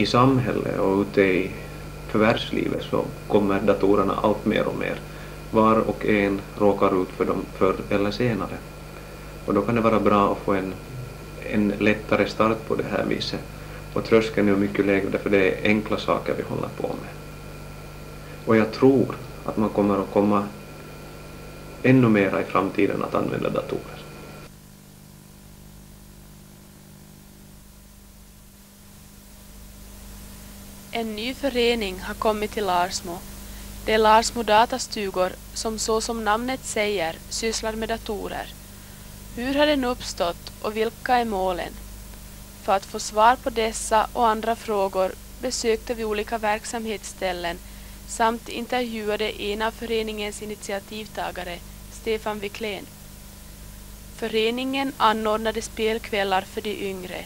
i samhället och ute i förvärvslivet så kommer datorerna allt mer och mer. Var och en råkar ut för dem förr eller senare. Och då kan det vara bra att få en, en lättare start på det här viset. Och tröskeln är mycket lägre för det är enkla saker vi håller på med. Och jag tror att man kommer att komma ännu mera i framtiden att använda datorer. En ny förening har kommit till Larsmo. Det är Larsmo datastugor som så som namnet säger sysslar med datorer. Hur har den uppstått och vilka är målen? För att få svar på dessa och andra frågor besökte vi olika verksamhetsställen samt intervjuade en av föreningens initiativtagare, Stefan Wiklén. Föreningen anordnade spelkvällar för de yngre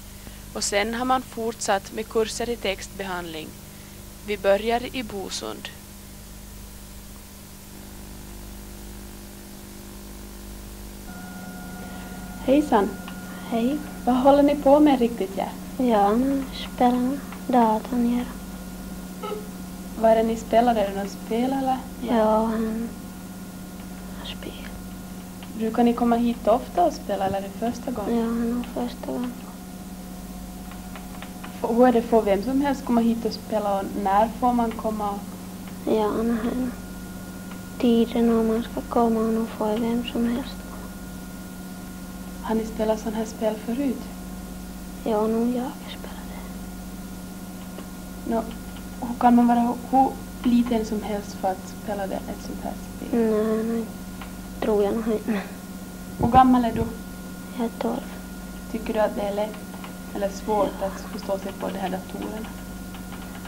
och sen har man fortsatt med kurser i textbehandling. Vi börjar i Bosund. Hejsan! Hej. Vad håller ni på med riktigt? Ja? Ja, spelar datorn gör. Vad är det ni spelar? Är det något spel eller? Ja, han har spel. Brukar ni komma hit ofta och spela eller är det första gången? Ja, han har första gången. Hur är det, får vem som helst komma hit och spela och när får man komma? Ja, har tiden om man ska komma och nu får vem som helst. Har ni spelat sån här spel förut? Ja, nu jag spelar det. Nå, hur kan man vara hur liten som helst för att spela det, ett sånt här spel? Nej, nej. Tror jag nog inte. Hur gammal är du? Jag är tolv. Tycker du att det är lätt eller svårt att förstå sig på de här datorerna?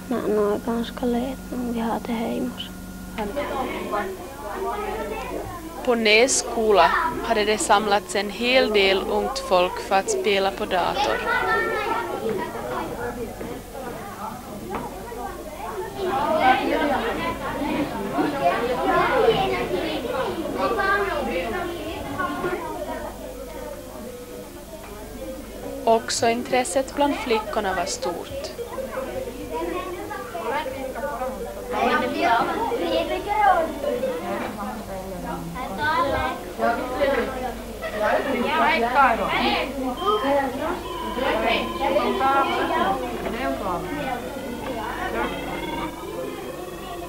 Nej, nu är ganska lätt nu. Vi har det hemma. På Näs skola hade det samlats en hel del ungt folk för att spela på dator. Också intresset bland flickorna var stort.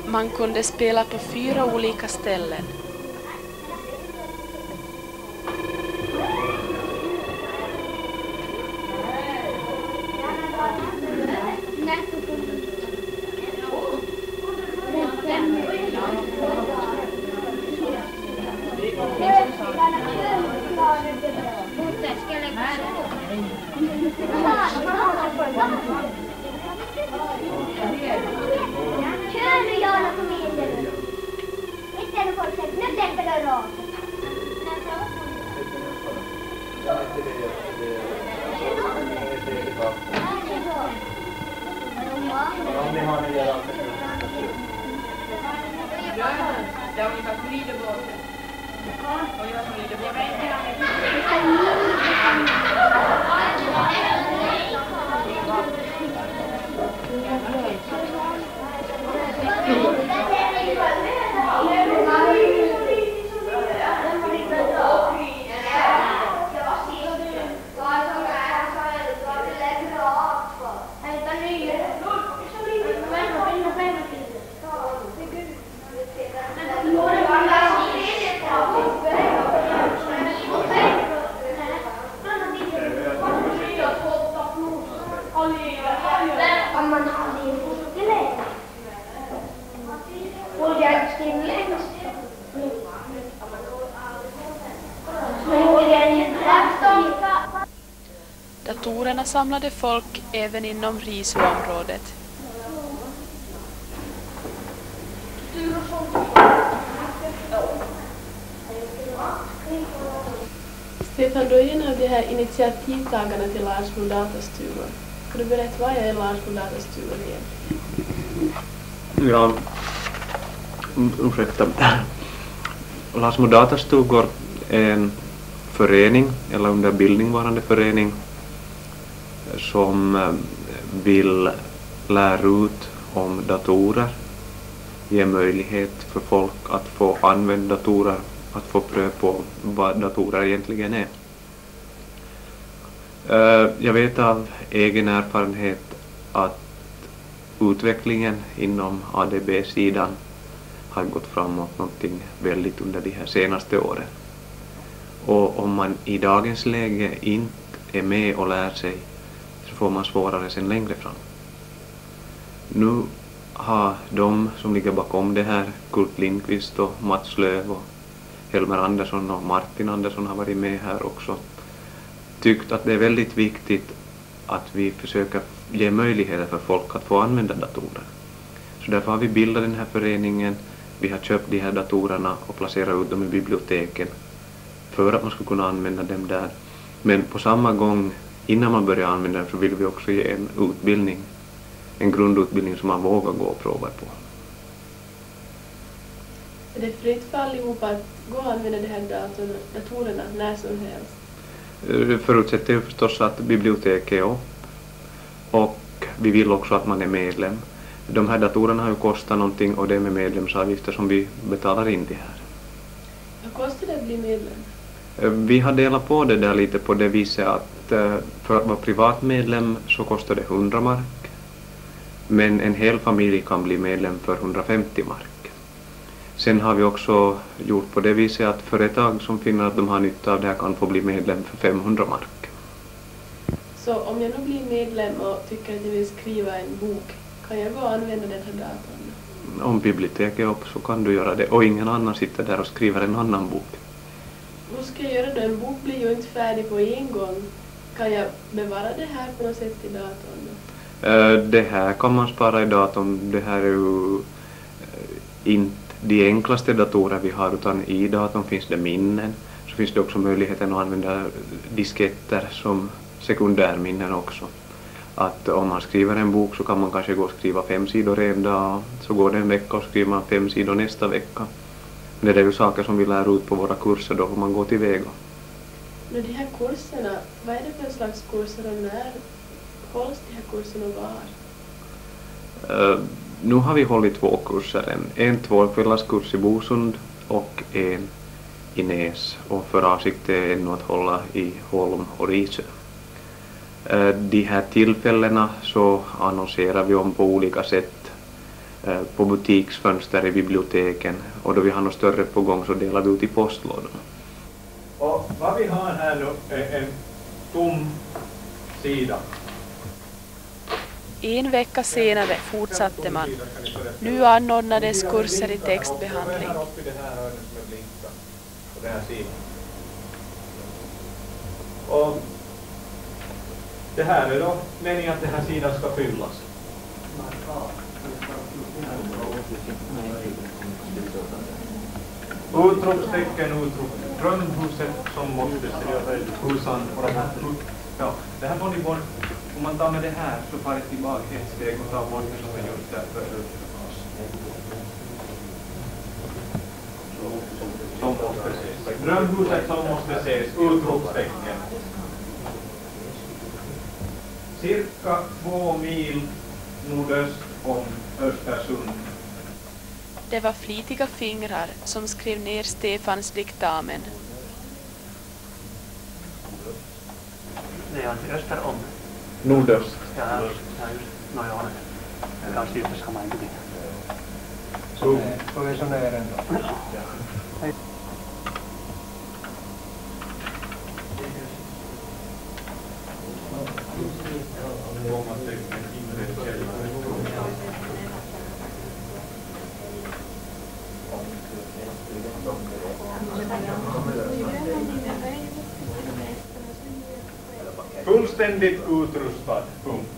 Man kunde spela på fyra olika ställen. Vogliamo salire, ovviamente. Samlade folk även inom Risöområdet. Stefan, du är en av de här initiativtagarna till Larsmo datastugor. Kan du berätta vad är Larsmo datastugor egentligen? Ja, ursäkta. Lasmo datastugor är en förening, eller under bildning varande förening, som eh, vill lära ut om datorer, ge möjlighet för folk att få använda datorer, att få pröva på vad datorer egentligen är. Eh, jag vet av egen erfarenhet att utvecklingen inom ADB-sidan har gått framåt någonting väldigt under de här senaste åren. Och om man i dagens läge inte är med och lär sig får man svårare sen längre fram. Nu har de som ligger bakom det här, Kurt Lindqvist och Mats Löv och Helmer Andersson och Martin Andersson har varit med här också, tyckt att det är väldigt viktigt att vi försöker ge möjligheter för folk att få använda datorer. Så därför har vi bildat den här föreningen, vi har köpt de här datorerna och placerat ut dem i biblioteken för att man ska kunna använda dem där. Men på samma gång, innan man börjar använda dem, så vill vi också ge en utbildning, en grundutbildning som man vågar gå och prova på. Är det fritt för allihopa att gå och använda de här datorn, datorerna när som helst? Det förutsätter ju förstås att biblioteket är upp och vi vill också att man är medlem. De här datorerna har ju kostat någonting och det är med medlemsavgifter som vi betalar in det här. Vad kostar det att bli medlem? Eh, Vi har delat på det där lite på det viset att eh, för att vara privatmedlem så kostar det 100 mark. Men en hel familj kan bli medlem för 150 mark. Sen har vi också gjort på det viset att företag som finner att de har nytta av det här kan få bli medlem för 500 mark. Så om jag nu blir medlem och tycker att jag vill skriva en bok, kan jag gå och använda den här datorn? Om biblioteket är upp så kan du göra det och ingen annan sitter där och skriver en annan bok. Hur ska jag göra då? En bok blir ju inte färdig på en gång. Kan jag bevara det här på något sätt i datorn då? Eh, det här kan man spara i datorn. Det här är ju eh, inte de enklaste datorer vi har utan i datorn finns det minnen. Så finns det också möjligheten att använda disketter som sekundärminnen också. Att om man skriver en bok så kan man kanske gå och skriva fem sidor en dag, så går det en vecka och skriver man fem sidor nästa vecka. Det är ju saker som vi lär ut på våra kurser då, hur man går tillväga. Men de här kurserna, vad är det för slags kurser och när hålls de här kurserna och var? Eh, nu har vi hållit två kurser, en, en tvåkvällarskurs i Bosund och en i Näs och för avsikt är ännu att hålla i Holm och Risö. Eh, De här tillfällena så annonserar vi om på olika sätt på butiksfönster i biblioteken och då vi har något större på gång så delar vi ut i postlådorna. Och vad vi har här nu är en tom sida. En vecka senare fortsatte man. Nu anordnades kurser i textbehandling. Och det här är då meningen att den här sidan ska fyllas. Utropstecken, utrop. Drömhuset som måste se. Husan. Ja, det här får ni bort. Om man tar med det här så far det tillbaka ett steg och tar bort det som är gjort där förut. Som måste ses. Drömhuset som måste ses. Utropstecken. Cirka två mil nordöst om Östersund. Det var flitiga fingrar som skrev ner Stefans diktamen. Det är alltså öster om. Nordöst. Ja, ja just. No, det. Kanske inte ska man inte bli. Så, Så är så Fullständigt utrustad. Punkt.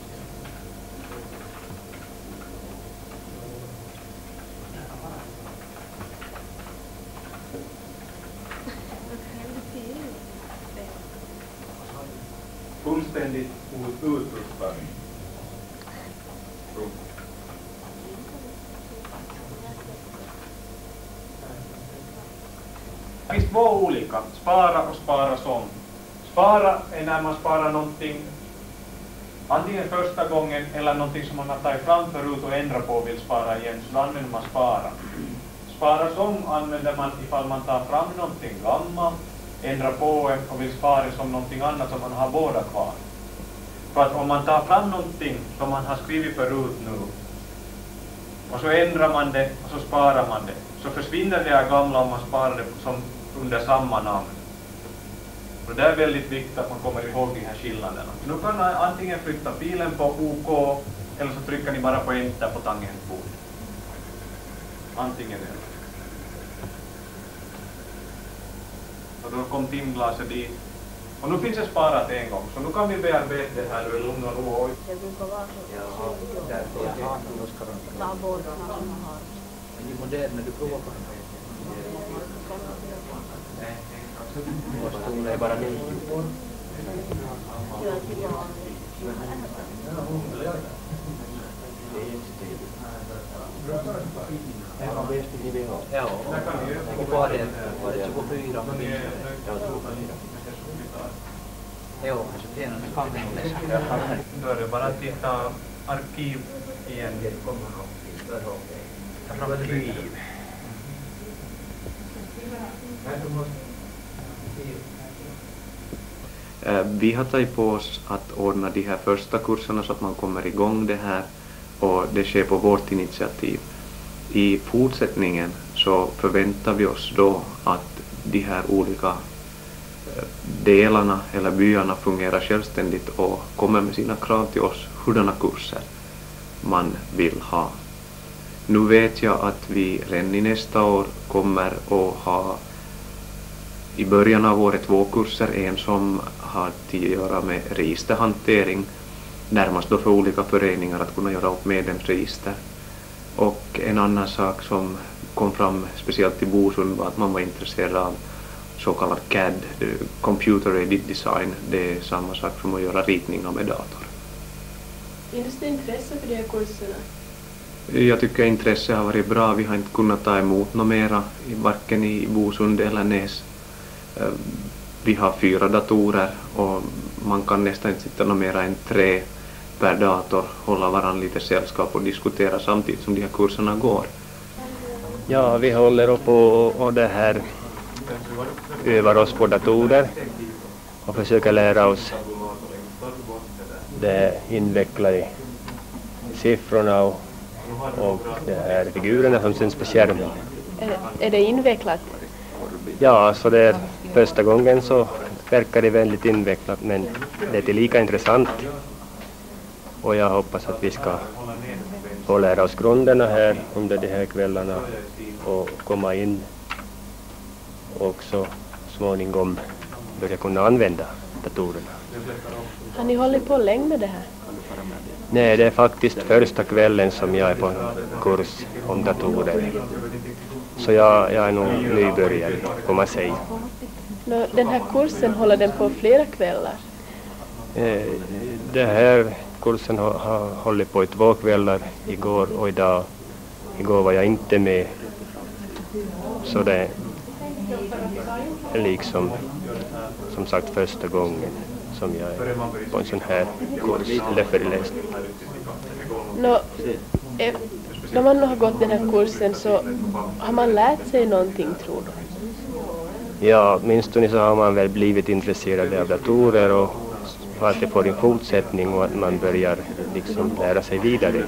Fullständigt ut- utrustad. Det finns två olika, spara och spara som. Spara är när man sparar någonting antingen första gången eller någonting som man har tagit fram förut och ändrat på och vill spara igen, så då använder man spara. Spara som använder man ifall man tar fram någonting gammalt, ändrar på och vill spara som någonting annat som man har båda kvar. För att om man tar fram någonting som man har skrivit förut nu och så ändrar man det och så sparar man det, så försvinner det gamla om man sparar det som under samma namn. Och det är väldigt viktigt att man kommer ihåg de här skillnaderna. Nu kan man antingen flytta pilen på OK eller så trycker ni bara på enter på tangentbordet. Antingen eller. Och då kom timglaset dit. Och nu finns det sparat en gång, så nu kan vi bearbeta det här i lugn och ro. Moderna, du provar på Stor är bara nio. Här har vi efter nivå. Ja, och vad är det? Var det 24? Ja, 24. Jo, alltså pienen kan man läsa. Då är det bara att titta arkiv igen. Arkiv. Eh, vi har tagit på oss att ordna de här första kurserna så att man kommer igång det här och det sker på vårt initiativ. I fortsättningen så förväntar vi oss då att de här olika eh, delarna eller byarna fungerar självständigt och kommer med sina krav till oss hurdana kurser man vill ha. Nu vet jag att vi redan i nästa år kommer att ha i början av året två kurser, en som har att göra med registerhantering, närmast då för olika föreningar att kunna göra upp medlemsregister. Och en annan sak som kom fram speciellt i Bosund var att man var intresserad av så kallad CAD, Computer Aided Design, det är samma sak som att göra ritningar med dator. Finns det intresse för de här kurserna? Jag tycker intresset har varit bra. Vi har inte kunnat ta emot något mera, varken i Bosund eller Näs. Eh, Vi har fyra datorer och man kan nästan inte sitta något mera än tre per dator, hålla varandra lite sällskap och diskutera samtidigt som de här kurserna går. Ja, vi håller på och, och det här övar oss på datorer och försöker lära oss de invecklade siffrorna och, och de här figurerna som syns på skärmen. Är, är det invecklat? Ja, så det är första gången så verkar det väldigt invecklat men det är lika intressant. Och jag hoppas att vi ska få lära oss grunderna här under de här kvällarna och komma in och så småningom börja kunna använda datorerna. Har ni hållit på länge med det här? Nej, det är faktiskt första kvällen som jag är på kurs om datorer. Så jag, jag är nog nybörjare, får man säga. Nå, den här kursen håller den på flera kvällar. Eh, Den här kursen har, har hållit på i två kvällar, igår och idag. Igår var jag inte med. Så det är liksom, som sagt, första gången som jag är på en sån här kurs eller föreläsning. Nå, eh, när man har gått den här kursen så har man lärt sig någonting tror du? Ja, åtminstone så har man väl blivit intresserad av datorer och att det får en fortsättning och att man börjar liksom lära sig vidare.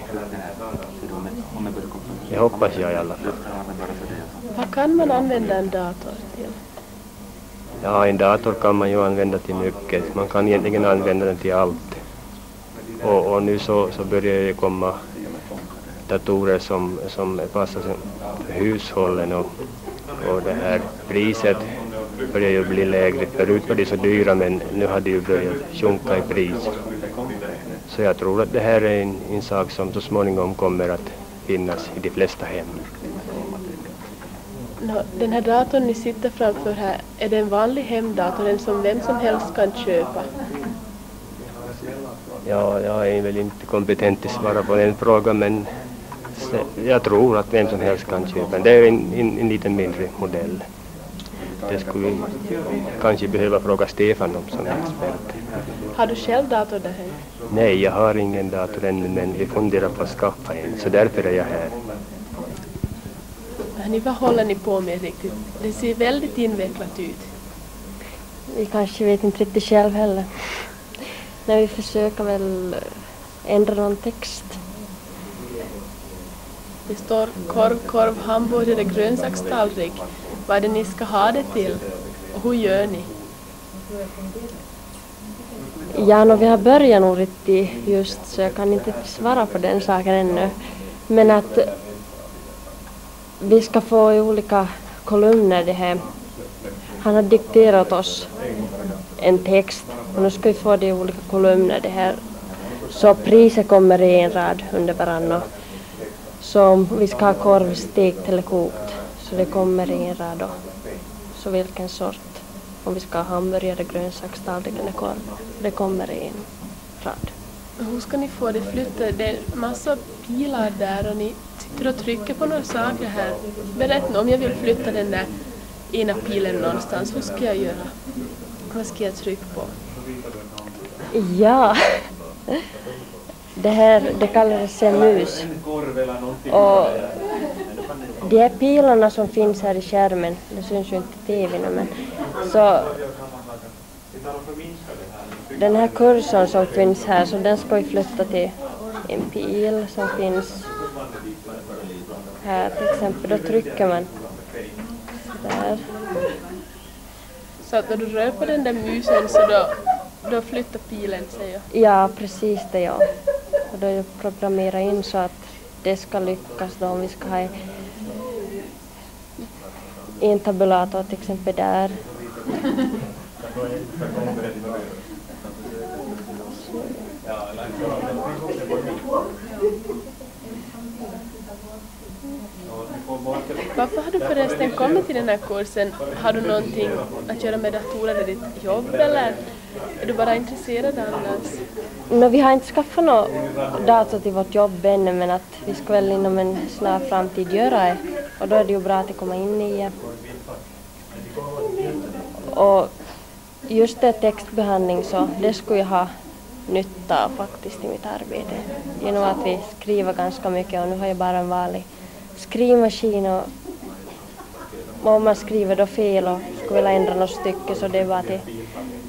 Det hoppas jag i alla fall. Vad kan man använda en dator till? Ja, en dator kan man ju använda till mycket. Man kan egentligen använda den till allt. Och, och nu så, så börjar det komma datorer som, som passar för hushållen och, och det här priset börjar ju bli lägre. Förut var de så dyra men nu har de ju börjat sjunka i pris. Så jag tror att det här är en, en sak som så småningom kommer att finnas i de flesta hem. Nå, den här datorn ni sitter framför här, är det en vanlig hemdator, en som vem som helst kan köpa? Ja, jag är väl inte kompetent att svara på den frågan men jag tror att vem som helst kan köpa den. Det är en, en, en liten mindre modell. Det skulle vi kanske behöva fråga Stefan om som är expert. Har du själv dator där hemma? Nej, jag har ingen dator ännu men vi funderar på att skaffa en så därför är jag här. Hörni, vad håller ni på med riktigt? Det ser väldigt invecklat ut. Vi kanske vet inte riktigt själv heller. Men vi försöker väl ändra någon text. Det står korv, korv, hamburgare, grönsakstallrik. Vad är det ni ska ha det till? Och hur gör ni? Ja, no, vi har börjat nog riktigt just så jag kan inte svara på den saken ännu. Men att vi ska få i olika kolumner det här. Han har dikterat oss en text och nu ska vi få det i olika kolumner det här. Så priset kommer i en rad under varandra. Så om vi ska ha korv stekt eller kokt så det kommer rad då. Så vilken sort. Om vi ska ha hamburgare, grönsakstallrik eller korv. Det kommer i en rad. Hur ska ni få det flyttat? Det är massa pilar där och ni sitter och trycker på några saker här. Berätta om jag vill flytta den där ena pilen någonstans. Hur ska jag göra? Vad ska jag trycka på? Ja, det här det kallades en mus. Och de här pilarna som finns här i skärmen, det syns ju inte i TV nu men så den här kursorn som finns här så den ska vi flytta till en pil som finns här till exempel. Då trycker man där. Så att när du rör på den där musen så då, då flyttar pilen sig. ja. Ja, precis det ja. Och då programmerat in så att det ska lyckas då om vi ska ha en- en tabulator till exempel där. Varför har du förresten kommit till den här kursen? Har du någonting att göra med datorer i ditt jobb eller är du bara intresserad annars? No, vi har inte skaffat någon dator till vårt jobb ännu men att vi ska väl inom en snar framtid göra det. Och då är det ju bra att komma in i det. Och just det textbehandling så det skulle jag ha nytta av faktiskt i mitt arbete. Genom att vi skriver ganska mycket och nu har jag bara en vanlig skrivmaskin och om man skriver då fel och skulle vilja ändra något stycke så det är bara att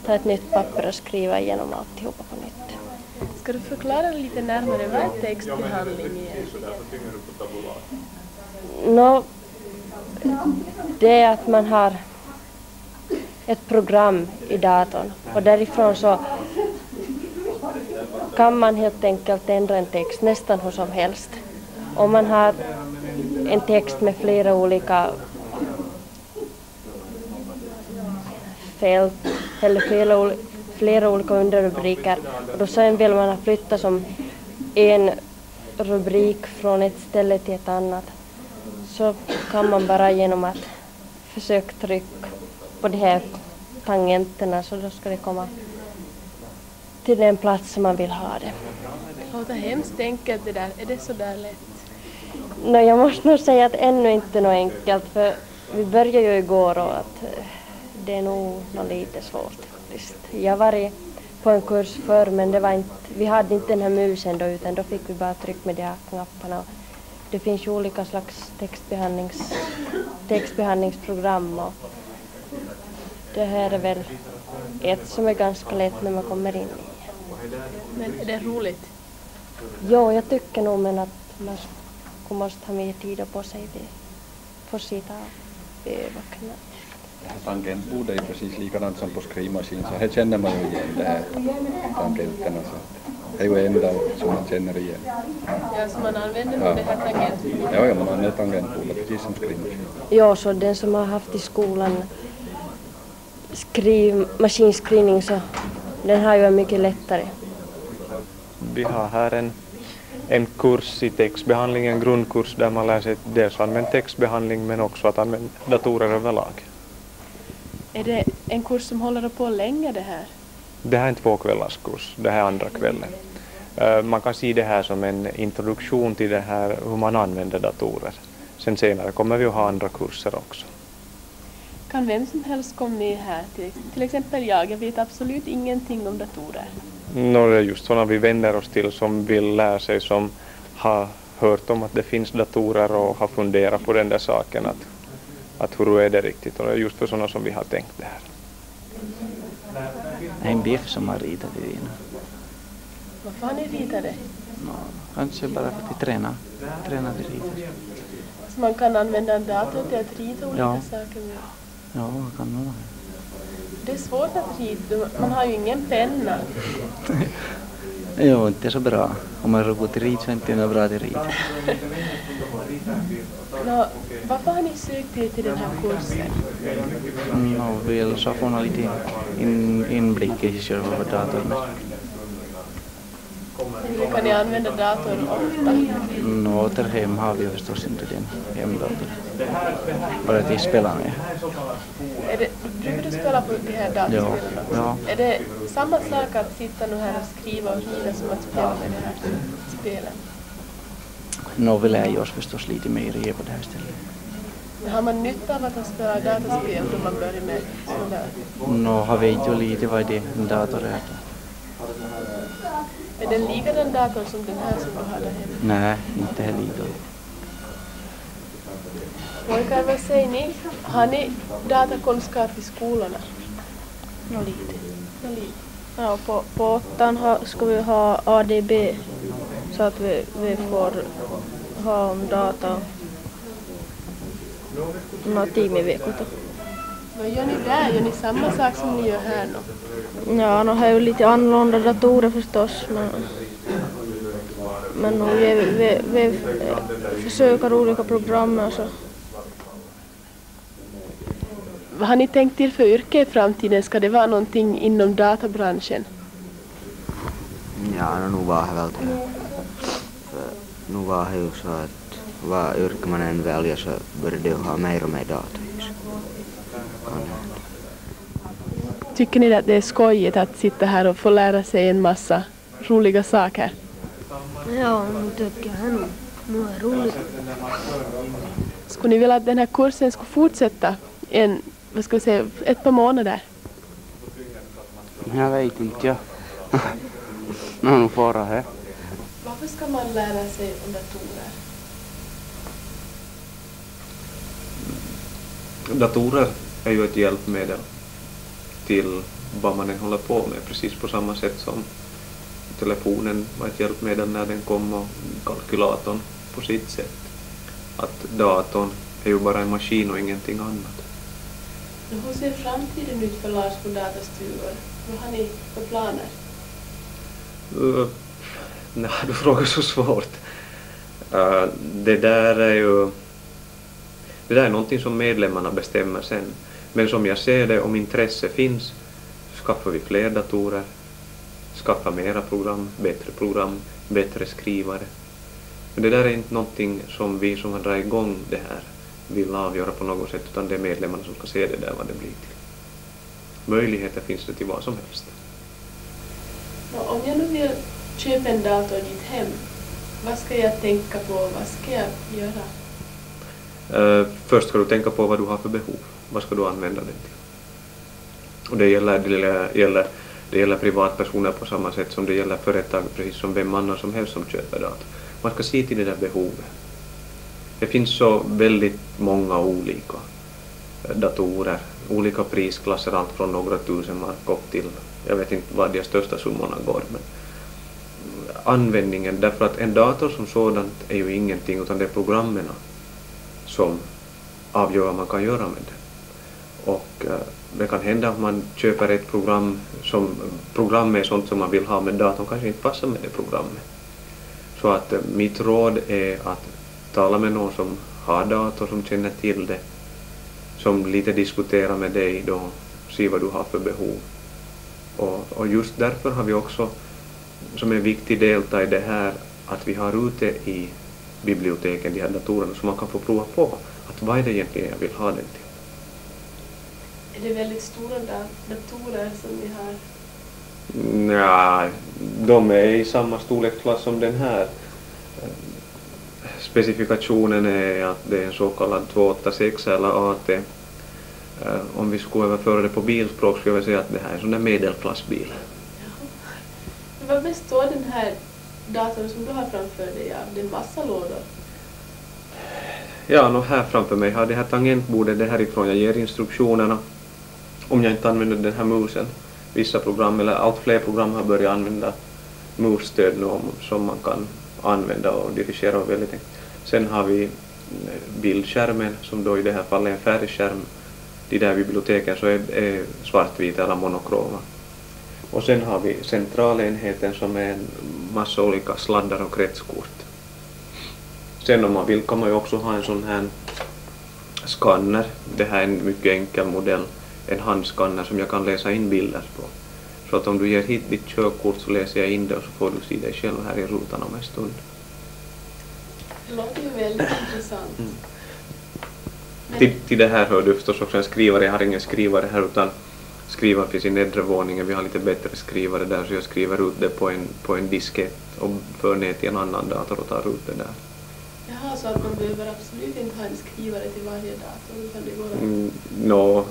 ta ett nytt papper och skriva igenom alltihopa på nytt. Ska du förklara lite närmare vad textbehandling är? Nå, det är att man har ett program i datorn och därifrån så kan man helt enkelt ändra en text nästan hur som helst. Om man har en text med flera olika fält eller flera, flera olika underrubriker och då sen vill man flytta som en rubrik från ett ställe till ett annat så kan man bara genom att försöka trycka på de här tangenterna så då ska det komma till den plats som man vill ha det. Låter hemskt enkelt det där. Är det så där lätt? Nå, jag måste nog säga att ännu inte något enkelt för vi började ju igår och att eh, det är nog något lite svårt faktiskt. Jag varit på en kurs förr men det var inte, vi hade inte den här musen då utan då fick vi bara trycka med de här knapparna. Det finns ju olika slags textbehandlings, textbehandlingsprogram och det här är väl ett som är ganska lätt när man kommer in i. Men är det roligt? Jo, jag tycker nog men att man måste ha mer tid på sig till få sitta och öva. tangentbordet är ju precis likadant som på skrivmaskin så här känner man ju igen det här tangenterna. Så det är ju enda som man känner igen. Ja, så man använder Ja. det här tangentbordet. Ja, ja man använder tangentbordet precis som skrivmaskin. Jo, så den som har haft i skolan skriv, maskinskrivning så den har ju en mycket lättare. Vi har här en, en kurs i textbehandling, en grundkurs där man lär sig dels använda textbehandling men också att använda datorer överlag. Är det en kurs som håller på länge det här? Det här är en tvåkvällars det här är andra kvällen. Man kan se det här som en introduktion till det här hur man använder datorer. Sen senare kommer vi att ha andra kurser också. Kan vem som helst komma med här? Till, till exempel jag, jag vet absolut ingenting om datorer. No, det är just sådana vi vänder oss till som vill lära sig, som har hört om att det finns datorer och har funderat på den där saken, att, att hur är det riktigt? Och det är just för sådana som vi har tänkt det här. En biff som har ritat i Wien. Varför har ni ritat det? No, kanske bara för att vi tränar. Tränar vi ritar. Så man kan använda en dator till att rita olika Ja. saker med? Ja, kan nog. Det är svårt att rita, man har ju ingen penna. Jo, inte så bra. Om man god till rit så är det inte bra till rit. Nå, varför har ni sökt er till den här kursen? No, vill så få någon lite in, inblick i själva datorn. Kan ni använda datorn ofta? No, där hem har vi förstås inte den hemdatorn. Bara till spela med. Är det, brukar du spela på de här Ja, också? ja. Är det samma sak att sitta nu här och skriva och rita som att spela med de här spelen? No, vi lär ju oss förstås lite mer i på det här stället. Men har man nytta av att ha spelat dataspel då man börjar med sådana där? No, har vet ju lite vad det en dator är. Är den likadan dator som den här som du har där hemma? Nej, inte heller lite. Pojkar, vad säger ni? Har ni datakunskap i skolorna? Nå lite. Nå, lite. Ja, på, på åttan ha, ska vi ha ADB så att vi, vi får ha om data några timmar i veckan. Vad gör ni där? Gör ni samma sak som ni gör här nu? Ja, nu har ju lite annorlunda datorer förstås men, men nog vi, vi, vi försöker olika program och så. Vad har ni tänkt till för yrke i framtiden? Ska det vara någonting inom databranschen? Ja, no, nu var det väl det. Nu var det ju så att vad yrke man än väljer så började det ha mer och mer data i sig. Tycker ni att det är skojigt att sitta här och få lära sig en massa roliga saker? Ja, nu tycker jag nog. Nu är det roligt. Skulle ni vilja att den här kursen skulle fortsätta en, vad ska vi säga, ett par månader? Jag vet inte, ja. no, nu får jag här. Varför ska man lära sig om datorer? Datorer är ju ett hjälpmedel till vad man än håller på med, precis på samma sätt som telefonen var ett hjälpmedel när den kom och kalkylatorn på sitt sätt. Att datorn är ju bara en maskin och ingenting annat. Hur ser framtiden ut för Lars på datastugor? Vad har ni för planer? Uh, nej, du frågar så svårt. Uh, det där är ju det där är någonting som medlemmarna bestämmer sen. Men som jag ser det, om intresse finns, skaffar vi fler datorer, skaffar mera program, bättre program, bättre skrivare. Men det där är inte någonting som vi som har dragit igång det här vill avgöra på något sätt, utan det är medlemmarna som ska se det där vad det blir till. Möjligheter finns det till vad som helst. Ja, Om jag nu vill köpa en dator i ditt hem, vad ska jag tänka på? Vad ska jag göra? Uh, först ska du tänka på vad du har för behov. Vad ska du använda den till? Och det gäller, det gäller, det gäller privatpersoner på samma sätt som det gäller företag, precis som vem annan som helst som köper dator. Man ska se till det där behovet. Det finns så väldigt många olika datorer, olika prisklasser, allt från några tusen mark upp till, jag vet inte vad de största summorna går, men användningen, därför att en dator som sådant är ju ingenting, utan det är programmen som avgör vad man kan göra med den. Och eh, det kan hända att man köper ett program som program är sånt som man vill ha men datorn kanske inte passar med det programmet. Så att eh, mitt råd är att tala med någon som har dator, som känner till det, som lite diskuterar med dig då, se vad du har för behov. Och, och just därför har vi också som en viktig delta i det här att vi har ute i biblioteken de här datorerna så man kan få prova på att vad är det egentligen jag vill ha den till. Är det väldigt stora da- datorer som ni har? Ja, de är i samma storleksklass som den här. Specifikationen är att det är en så kallad 286 eller AT Eh, om vi skulle överföra det på bilspråk skulle jag säga att det här är en sån där medelklassbil. Vad består den här datorn som du har framför dig av? Det är en massa lådor. Ja, nå här framför mig har det här tangentbordet, det härifrån jag ger instruktionerna om jag inte använder den här musen. Vissa program, eller allt fler program har börjat använda musstöd nu som man kan använda och dirigera och väldigt enkelt. Sen har vi eh, bildskärmen som då i det här fallet är en färgskärm. De där biblioteken så är, är svartvita eller monokroma. Och sen har vi centralenheten som är en massa olika sladdar och kretskort. Sen om man vill kan man ju också ha en sån här skanner. Det här är en mycket enkel modell, en handskanner som jag kan läsa in bilder på. Så att om du ger hit ditt körkort så läser jag in det och så får du se dig själv här i rutan om en stund. Det låter ju väldigt intressant. Mm. Till, till det här hör du förstås också en skrivare. Jag har ingen skrivare här utan skrivaren finns i nedre våningen. Vi har lite bättre skrivare där så jag skriver ut det på en, på en diskett och för ner till en annan dator och tar ut det där. Jaha, så att man behöver absolut inte ha en skrivare till varje dator utan det går att... Mm, Nå,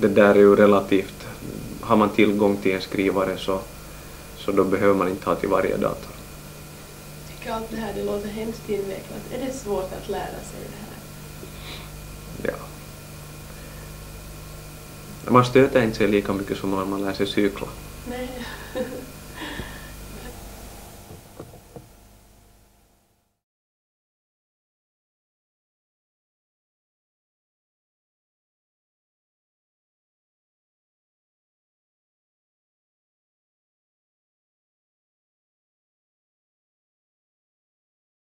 det där är ju relativt. Har man tillgång till en skrivare så, så då behöver man inte ha till varje dator. Jag tycker allt det här det låter hemskt invecklat. Är det svårt att lära sig det här? Ja. Man stöter inte sig lika mycket som när man lär sig cykla. Nej.